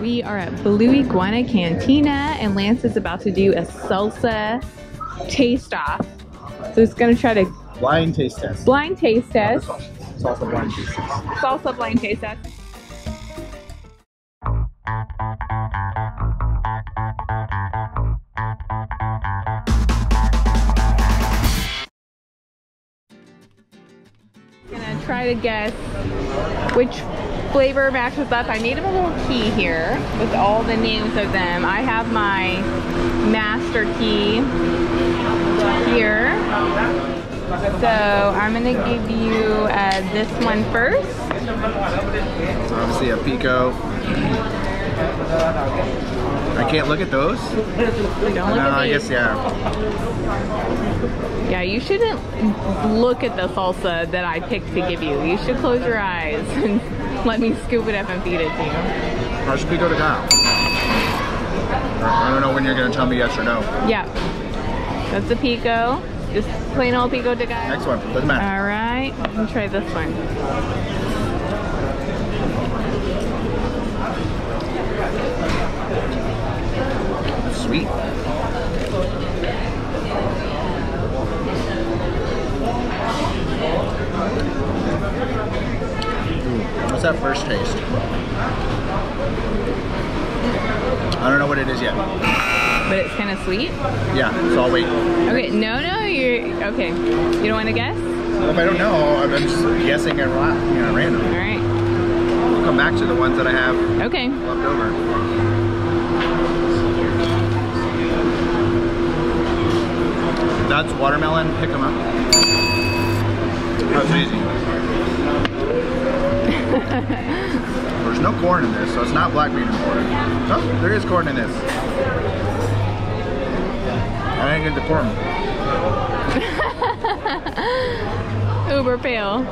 We are at Blue Iguana Cantina and Lance is about to do a salsa taste off. So he's gonna try to Blind taste test. blind taste test. Salsa blind taste test. Salsa blind taste test. Gonna try to guess which flavor matches up. I made a little key here with all the names of them. I have my master key here. So I'm gonna give you uh, this one first. So obviously a pico. I can't look at those. Don't look no, at I these. guess yeah. Yeah, you shouldn't look at the salsa that I picked to give you. You should close your eyes let me scoop it up and feed it to you. How's your pico de gallo? I don't know when you're gonna tell me yes or no. Yeah, that's a pico. Just plain old pico de gallo. Next one, doesn't matter. All right, let me try this one. Sweet. What's that first taste? I don't know what it is yet. But it's kind of sweet. Yeah, so I'll wait. Okay, no, no, you're okay. You don't want to guess? Well, if I don't know, I'm just guessing at you know, random. All right. I'll come back to the ones that I have Okay. left over. That's watermelon, pick them up. That's easy. There's no corn in this, so it's not black bean and corn. Oh, there is corn in this. I didn't get the corn. Uber pale.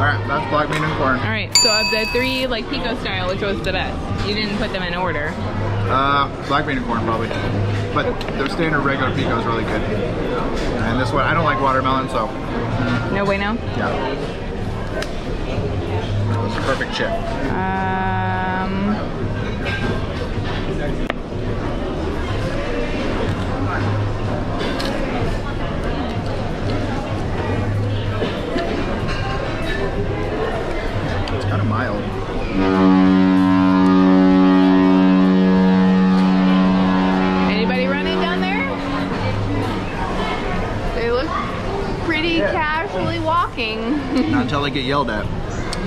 Alright, that's black bean and corn. All right. So of the three, like pico style, which was the best? You didn't put them in order. Uh, black bean and corn probably. But the standard regular pico is really good. And this one, I don't like watermelon, so No bueno. yeah. It's a perfect chip. Um. It's kind of mild. Anybody running down there? They look pretty casually walking. Not until they get yelled at.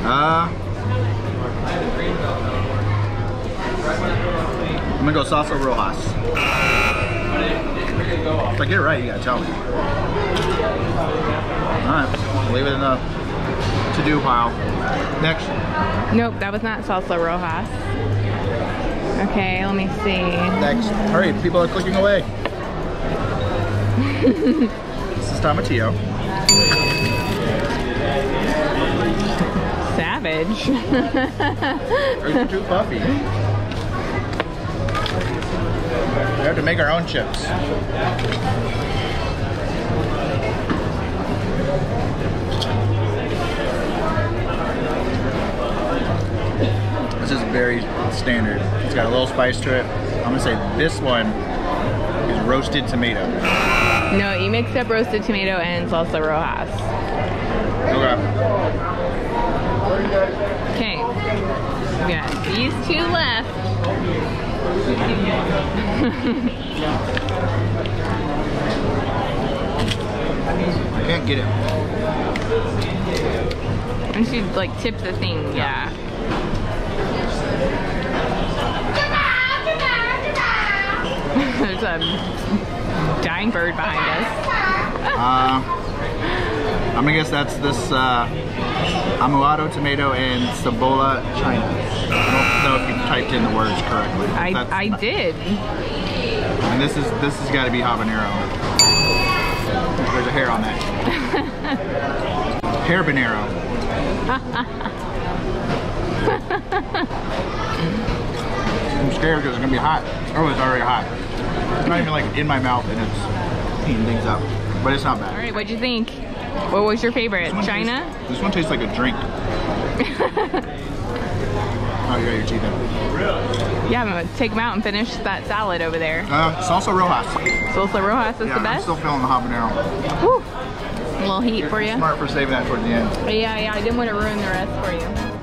Uh, I'm gonna go salsa rojas. If I get it right, you gotta tell me. Alright, leave it in the to-do pile. Next. nope, that was not salsa rojas. Okay, let me see. Next. Hurry, people are clicking away. this is Tomatillo. Or is too puffy? We have to make our own chips. This is very standard. It's got a little spice to it. I'm gonna say this one is roasted tomato. no, you mixed up roasted tomato and salsa rojas. Okay. We got these two left. I can't get it. And she like tip the thing, yeah. There's a dying bird behind us. Uh, I'm gonna guess that's this uh, ahumado tomato and cebolla china. I don't know if you typed in the words correctly. I, That's- I did. And this is this has got to be habanero. There's a hair on that. hair banero. I'm scared because it's gonna be hot. Oh, it's already hot. It's not even like in my mouth and it's heating things up. But it's not bad. All right, what'd you think? What was your favorite? This China? tastes- this one tastes like a drink. Oh, you got your teeth in. Really? Yeah, I'm gonna take them out and finish that salad over there. Uh, salsa rojas. Salsa Rojas is yeah, the I'm best. still feeling the habanero. Whew. A little heat for you. Smart for saving that towards the end. Yeah, yeah, I didn't want to ruin the rest for you.